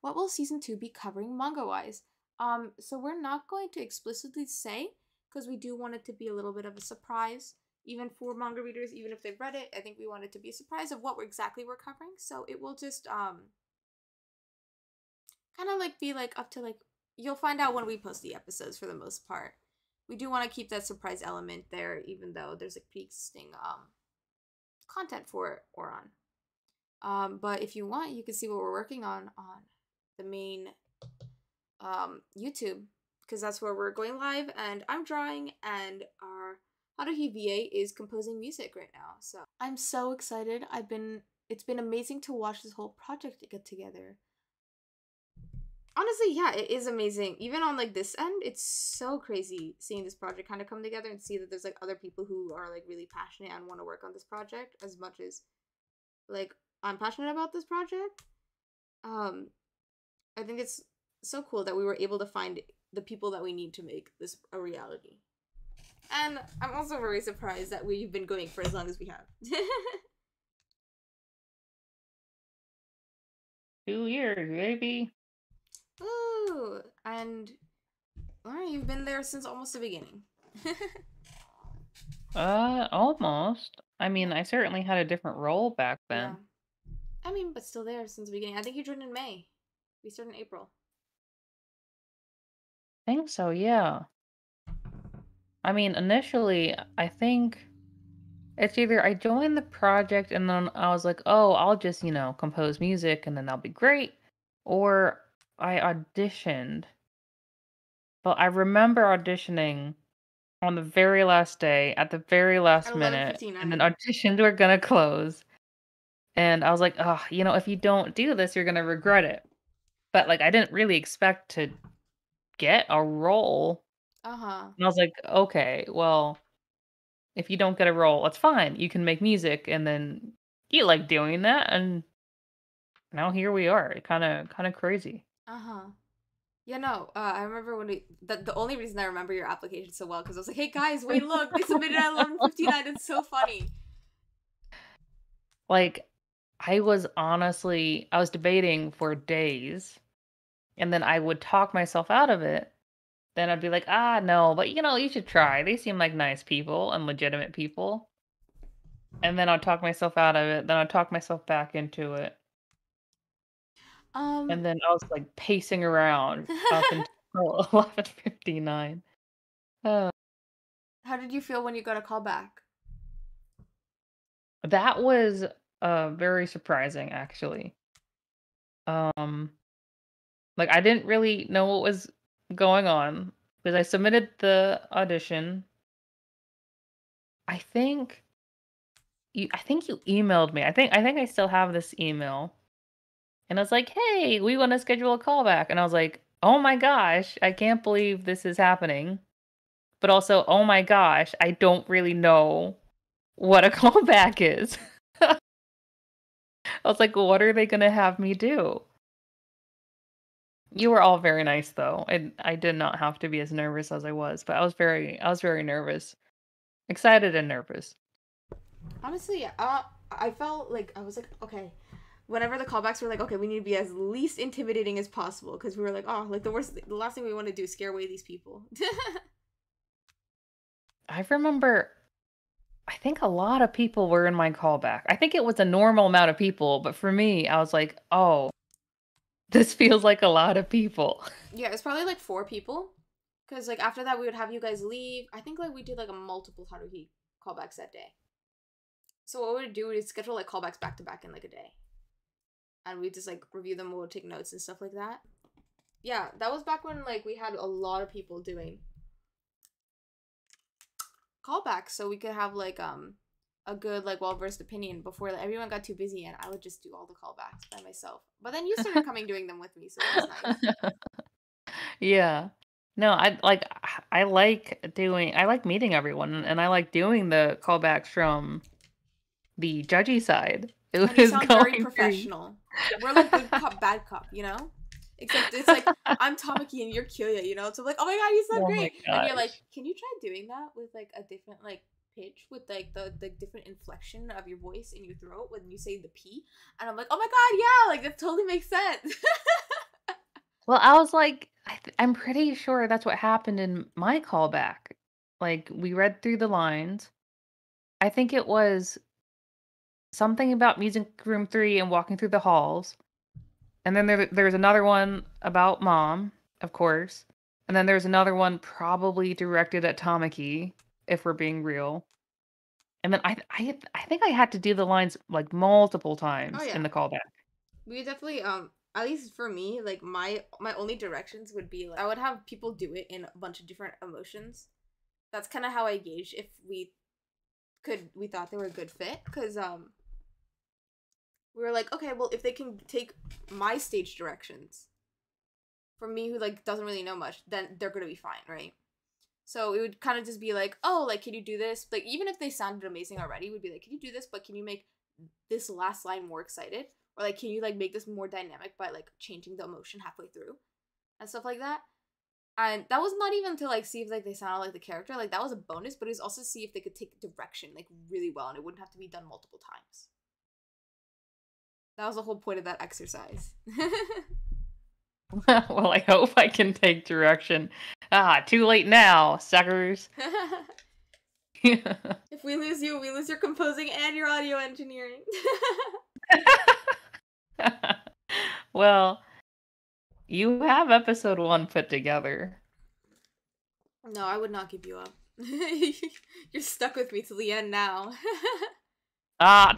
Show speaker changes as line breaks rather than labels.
what will season two be covering manga wise? Um, so we're not going to explicitly say because we do want it to be a little bit of a surprise, even for manga readers, even if they've read it. I think we want it to be a surprise of what we're exactly we're covering. So it will just um kind of like be like up to like you'll find out when we post the episodes for the most part. We do want to keep that surprise element there, even though there's like pre-existing um content for Ouran. Um, but if you want, you can see what we're working on on the main um, YouTube because that's where we're going live. And I'm drawing, and our Haruhi VA is composing music right now. So I'm so excited. I've been it's been amazing to watch this whole project get together. Honestly, yeah, it is amazing. Even on like this end, it's so crazy seeing this project kind of come together and see that there's like other people who are like really passionate and want to work on this project as much as like I'm passionate about this project. Um I think it's so cool that we were able to find the people that we need to make this a reality. And I'm also very surprised that we've been going for as long as we have.
Two years, baby.
Ooh, and Lauren, you've been there since almost the beginning.
uh, almost. I mean, I certainly had a different role back then.
Yeah. I mean, but still there since the beginning. I think you joined in May. We started in April.
I think so, yeah. I mean, initially, I think it's either I joined the project and then I was like, oh, I'll just, you know, compose music and then that'll be great. Or I auditioned. But I remember auditioning on the very last day, at the very last minute, and then auditions were gonna close. And I was like, oh, you know, if you don't do this, you're gonna regret it. But like I didn't really expect to get a role.
Uh-huh.
And I was like, okay, well, if you don't get a role, that's fine. You can make music and then you like doing that and now here we are. Kind of kind of crazy.
Uh-huh. Yeah, no. Uh, I remember when we the, the only reason I remember your application so well because I was like, "Hey guys, wait, look, they submitted at eleven fifty nine. It's so funny."
Like, I was honestly, I was debating for days, and then I would talk myself out of it. Then I'd be like, "Ah, no, but you know, you should try. They seem like nice people and legitimate people." And then I'd talk myself out of it. Then I'd talk myself back into it.
Um,
And then I was like pacing around up until eleven fifty nine. Uh,
how did you feel when you got a call back?
that was uh very surprising actually. Um like I didn't really know what was going on because I submitted the audition. I think you I think you emailed me. I think I think I still have this email. And I was like, "Hey, we want to schedule a callback." And I was like, "Oh my gosh, I can't believe this is happening." But also, "Oh my gosh, I don't really know what a callback is." I was like, "What are they going to have me do?" You were all very nice though. And I did not have to be as nervous as I was, but I was very I was very nervous. Excited and nervous.
Honestly, uh, I felt like I was like, okay, whenever the callbacks were like, okay, we need to be as least intimidating as possible because we were like, oh, like the worst, the last thing we want to do is scare away these people.
I remember, I think a lot of people were in my callback. I think it was a normal amount of people, but for me, I was like, oh, this feels like a lot of people.
Yeah, it's probably like four people. Because like after that, we would have you guys leave. I think like we did like a multiple Haruhi callbacks that day. So what we would do is schedule like callbacks back to back in like a day and we just like review them we'll take notes and stuff like that yeah that was back when like we had a lot of people doing callbacks so we could have like um a good like well versed opinion before like, everyone got too busy and I would just do all the callbacks by myself. But then you started coming doing them with me, so that was nice.
yeah. No, I like I like doing I like meeting everyone and I like doing the callbacks from the judgy side.
It and was very professional. We're like good cop, bad cop, you know? Except it's like I'm Tamaki and you're Kyoya, you know? So like, oh my god, you sound oh great. And you're like, can you try doing that with like a different like pitch with like the the different inflection of your voice in your throat when you say the P? And I'm like, oh my god, yeah, like that totally makes sense.
Well, I was like, I th- I'm pretty sure that's what happened in my callback. Like, we read through the lines. I think it was something about Music Room 3 and walking through the halls. And then there, there's another one about mom, of course. And then there's another one probably directed at Tamaki, if we're being real. And then I, I, I think I had to do the lines like multiple times
Oh, yeah.
in the callback.
We definitely um at least for me like my my only directions would be like I would have people do it in a bunch of different emotions. That's kind of how I gauge if we could we thought they were a good fit because um we were like okay well if they can take my stage directions for me who like doesn't really know much then they're gonna be fine right so it would kind of just be like oh like can you do this? Like even if they sounded amazing already we'd be like can you do this? But can you make this last line more excited? Or like can you like make this more dynamic by like changing the emotion halfway through? And stuff like that. And that was not even to like see if like they sounded like the character like that was a bonus but it was also see if they could take direction like really well and it wouldn't have to be done multiple times. That was the whole point of that exercise.
Well, I hope I can take direction. Ah, too late now, suckers.
if we lose you we lose your composing and your audio engineering
well, you have episode one put together.
no i would not give you up you're stuck with me till the end now
Ah,